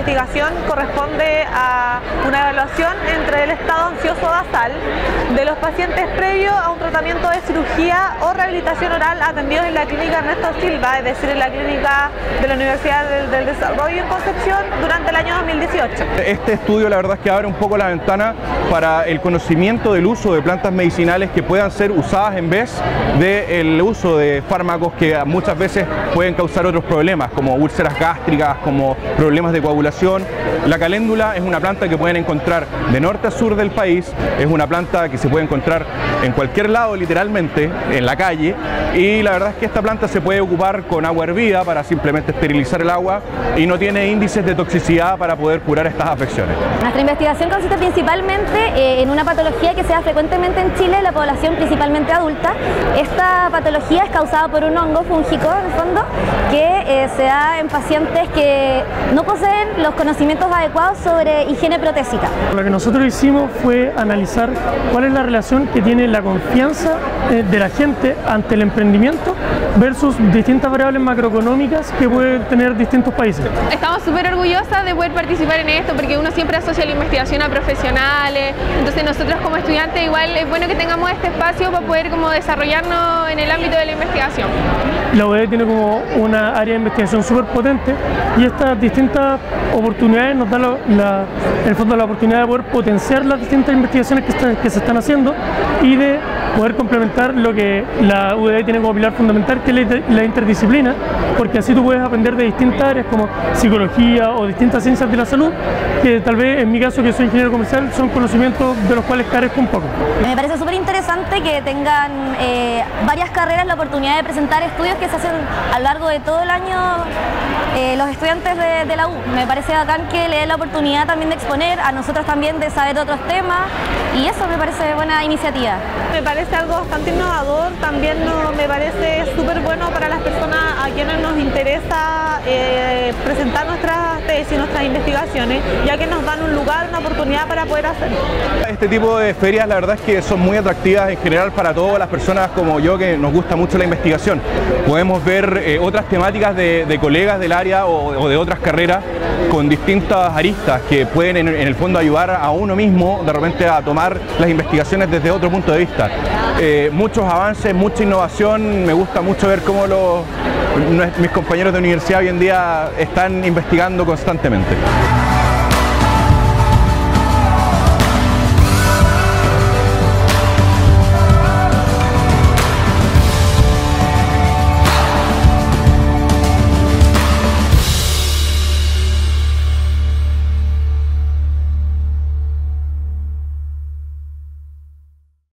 investigación corresponde a una evaluación entre el estado ansioso basal de los pacientes previos a un tratamiento de cirugía o rehabilitación oral atendidos en la clínica Ernesto Silva, es decir, en la clínica de la Universidad del, Desarrollo en Concepción durante el año 2018. Este estudio la verdad es que abre un poco la ventana para el conocimiento del uso de plantas medicinales que puedan ser usadas en vez del uso de fármacos que muchas veces pueden causar otros problemas como úlceras gástricas, como problemas de coagulación población la caléndula es una planta que pueden encontrar de norte a sur del país, es una planta que se puede encontrar en cualquier lado literalmente, en la calle, y la verdad es que esta planta se puede ocupar con agua hervida para simplemente esterilizar el agua y no tiene índices de toxicidad para poder curar estas afecciones. Nuestra investigación consiste principalmente eh, en una patología que se da frecuentemente en Chile, la población principalmente adulta. Esta patología es causada por un hongo fúngico, en el fondo, que eh, se da en pacientes que no poseen los conocimientos adecuados sobre higiene protésica. Lo que nosotros hicimos fue analizar cuál es la relación que tiene la confianza eh, de la gente ante el emprendimiento versus distintas variables macroeconómicas que pueden tener distintos países. Estamos súper orgullosas de poder participar en esto porque uno siempre asocia la investigación a profesionales, entonces nosotros como estudiantes igual es bueno que tengamos este espacio para poder como desarrollarnos en el ámbito de la investigación. La UDE tiene como una área de investigación súper potente y estas distintas oportunidades nos dan la, el fondo la oportunidad de poder potenciar las distintas investigaciones que, que se están haciendo y de poder complementar lo que la UDE tiene como pilar fundamental, que es la interdisciplina, porque así tú puedes aprender de distintas áreas como psicología o distintas ciencias de la salud, que tal vez en mi caso que soy ingeniero comercial son conocimientos de los cuales carezco un poco. Me parece súper interesante que tengan eh, varias carreras la oportunidad de presentar estudios que se hacen a lo largo de todo el año eh, los estudiantes de, la U. Me parece bacán que le den la oportunidad también de exponer, a nosotros también de saber otros temas y eso me parece buena iniciativa. Me parece algo bastante innovador, también me parece súper bueno para las personas a quienes nos interesa eh, presentar nuestras tesis, nuestras investigaciones, ya que nos dan un lugar, una oportunidad para poder hacerlo. Este tipo de ferias la verdad es que son muy atractivas en general para todas las personas como yo que nos gusta mucho la investigación. Podemos ver eh, otras temáticas de, colegas del área o, de otras carreras con distintas aristas que pueden en, el fondo ayudar a uno mismo de repente a tomar las investigaciones desde otro punto de vista. Eh, muchos avances, mucha innovación, me gusta mucho ver cómo los, mis compañeros de universidad hoy en día están investigando constantemente.